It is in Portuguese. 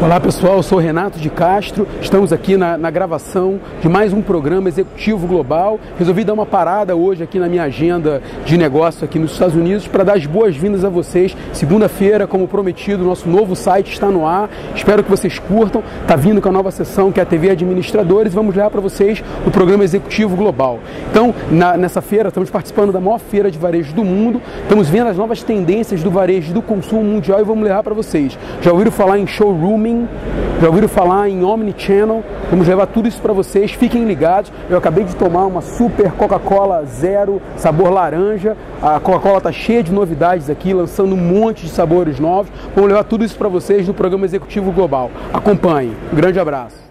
Olá pessoal, eu sou Renato de Castro. Estamos aqui na, na, gravação de mais um programa executivo global. Resolvi dar uma parada hoje aqui na minha agenda de negócio aqui nos Estados Unidos para dar as boas-vindas a vocês. Segunda-feira, como prometido, nosso novo site está no ar. Espero que vocês curtam. Está vindo com a nova sessão que é a TV Administradores. Vamos levar para vocês o programa executivo global. Então, na, nessa feira, estamos participando da maior feira de varejo do mundo. Estamos vendo as novas tendências do varejo do consumo mundial e vamos levar para vocês. Já ouviram falar em showrooming? já ouviram falar em Omnichannel? Vamos levar tudo isso para vocês, fiquem ligados. Eu acabei de tomar uma super Coca-Cola zero, sabor laranja. A Coca-Cola está cheia de novidades aqui, lançando um monte de sabores novos. Vamos levar tudo isso para vocês no programa Executivo Global. Acompanhe. Um grande abraço.